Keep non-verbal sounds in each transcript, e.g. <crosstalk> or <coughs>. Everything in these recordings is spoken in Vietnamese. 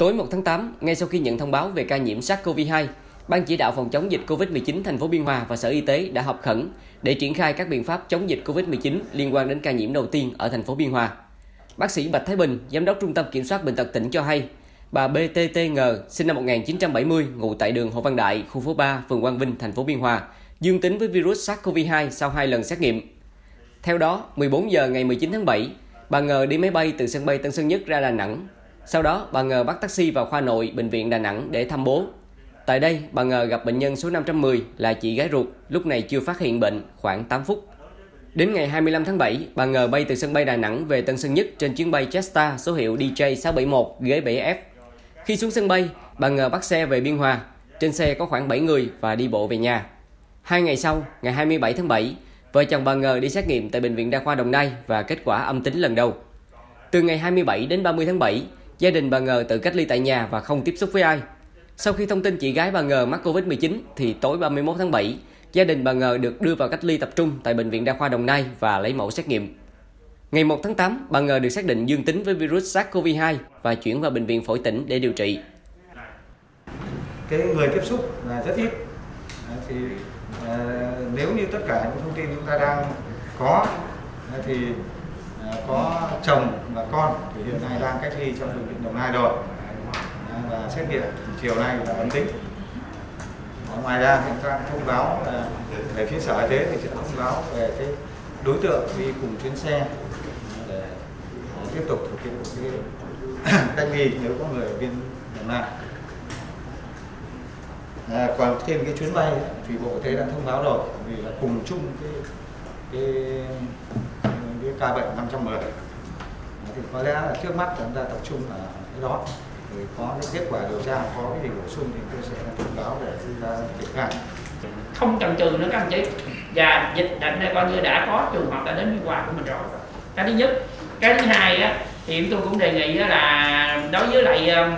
Tối 1 tháng 8, ngay sau khi nhận thông báo về ca nhiễm SARS-CoV-2, Ban chỉ đạo phòng chống dịch COVID-19 thành phố Biên Hòa và Sở Y tế đã họp khẩn để triển khai các biện pháp chống dịch COVID-19 liên quan đến ca nhiễm đầu tiên ở thành phố Biên Hòa. Bác sĩ Bạch Thái Bình, giám đốc Trung tâm Kiểm soát bệnh tật tỉnh cho hay, bà BTTG sinh năm 1970, ngụ tại đường Hồ Văn Đại, khu phố 3, phường Quang Vinh, thành phố Biên Hòa, dương tính với virus SARS-CoV-2 sau 2 lần xét nghiệm. Theo đó, 14 giờ ngày 19 tháng 7, bà Ngờ đi máy bay từ sân bay Tân Sơn Nhất ra Đà Nẵng. Sau đó, bà Ngờ bắt taxi vào khoa nội bệnh viện Đà Nẵng để thăm bố. Tại đây, bà Ngờ gặp bệnh nhân số 510 là chị gái ruột, lúc này chưa phát hiện bệnh, khoảng 8 phút. Đến ngày 25 tháng 7, bà Ngờ bay từ sân bay Đà Nẵng về Tân Sơn Nhất trên chuyến bay Jetstar số hiệu DJ671 ghế 7F. Khi xuống sân bay, bà Ngờ bắt xe về Biên Hòa. Trên xe có khoảng 7 người và đi bộ về nhà. Hai ngày sau, ngày 27 tháng 7, vợ chồng bà Ngờ đi xét nghiệm tại Bệnh viện Đa khoa Đồng Nai và kết quả âm tính lần đầu. Từ ngày 27 đến 30 tháng 7, gia đình bà Ngờ tự cách ly tại nhà và không tiếp xúc với ai. Sau khi thông tin chị gái bà Ngờ mắc Covid-19 thì tối 31 tháng 7, gia đình bà Ngờ được đưa vào cách ly tập trung tại Bệnh viện Đa khoa Đồng Nai và lấy mẫu xét nghiệm. Ngày 1 tháng 8, bà Ngờ được xác định dương tính với virus SARS-CoV-2 và chuyển vào Bệnh viện Phổi tỉnh để điều trị. Cái người tiếp xúc là rất ít. Thì à, nếu như tất cả những thông tin chúng ta đang có thì Ờ, có chồng và con thì hiện nay đang cách ly trong bệnh viện Đồng Nai rồi. Ờ, và xét nghiệm chiều nay là âm tính ờ, ngoài ra chúng ta thông báo về phía sở y tế thì sẽ thông báo về cái đối tượng đi cùng chuyến xe để tiếp tục thực hiện cái <coughs> cách ly nếu có người ở bên đồng nai. À, còn thêm cái chuyến bay thì bộ y tế đã thông báo rồi vì là cùng chung cái cái, cái ca bệnh 510 thì có lẽ là trước mắt chúng ta tập trung ở cái đó. Thì có những kết quả điều tra có cái gì bổ sung thì tôi sẽ thông báo để chúng ta triển khai không cần trừ nữa các anh chị. Và dịch bệnh này coi như đã có trường hợp đã đến biên hòa của mình rồi. Cái thứ nhất. Cái thứ hai á thì tôi cũng đề nghị là đối với lại um,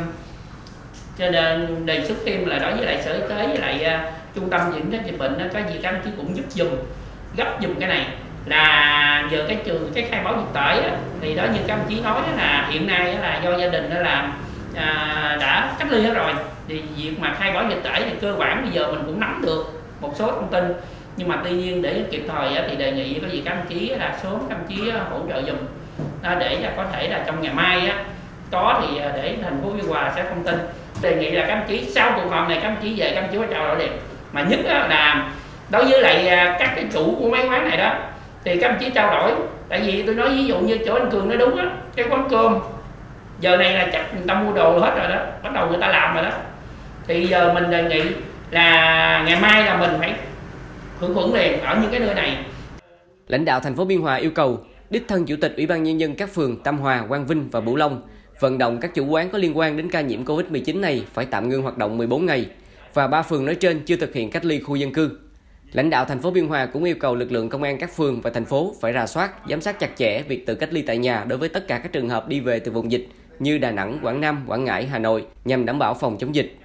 cho nên đề xuất thêm là đối với lại sở y tế với lại uh, trung tâm diễn soát dịch bệnh đó, cái gì các anh chị cũng giúp dùm gấp dùm cái này là giờ cái trường cái khai báo dịch tễ á, thì đó như các ông chí nói là hiện nay là do gia đình đã làm à, đã cách ly hết rồi. Thì việc mà khai báo dịch tễ thì cơ bản bây giờ mình cũng nắm được một số thông tin. Nhưng mà tuy nhiên để kịp thời thì đề nghị có gì các ông chí là sớm các ông chí hỗ trợ dùm để là có thể là trong ngày mai á, có thì à, để thành phố biên hòa sẽ thông tin. Đề nghị là các ông chí sau cuộc họp này các ông chí về các ông chí có trao đổi liền. Mà nhất là đối với lại à, các cái chủ của mấy quán này đó thì các anh chị trao đổi. Tại vì tôi nói ví dụ như chỗ anh cường nói đúng á cái quán cơm giờ này là chắc người ta mua đồ hết rồi đó bắt đầu người ta làm rồi đó. Thì giờ mình đề nghị là ngày mai là mình phải khử khuẩn liền ở những cái nơi này. Lãnh đạo thành phố Biên Hòa yêu cầu đích thân chủ tịch ủy ban nhân dân các phường Tam Hòa, Quang Vinh và Bửu Long vận động các chủ quán có liên quan đến ca nhiễm Covid-19 này phải tạm ngưng hoạt động 14 ngày và ba phường nói trên chưa thực hiện cách ly khu dân cư. Lãnh đạo thành phố Biên Hòa cũng yêu cầu lực lượng công an các phường và thành phố phải rà soát, giám sát chặt chẽ việc tự cách ly tại nhà đối với tất cả các trường hợp đi về từ vùng dịch như Đà Nẵng, Quảng Nam, Quảng Ngãi, Hà Nội nhằm đảm bảo phòng chống dịch.